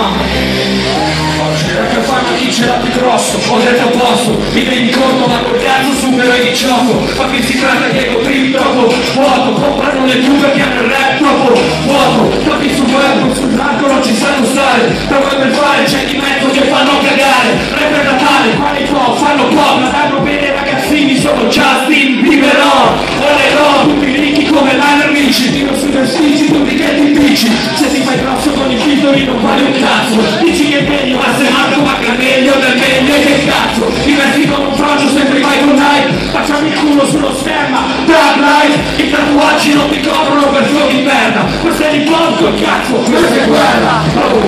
La che fanno chi ce l'ha più grosso Ho detto posto, mi rendi conto ma col cazzo supero i 18 Ma che si tratta che ego primi troppo vuoto Comprano le tue perché hanno il rap troppo vuoto Capi sul web, sul branco non ci sanno stare Dove per fare c'è di cazzo Dici che è meglio, ma se Marco paga meglio del meglio che cazzo Ti vesti con un frocio, sempre vai con Nike Facciamo il culo sullo stemma, Dark Light I tatuaggi non ti coprono per fuoco di merda Questo è col cazzo, questa è guerra.